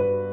you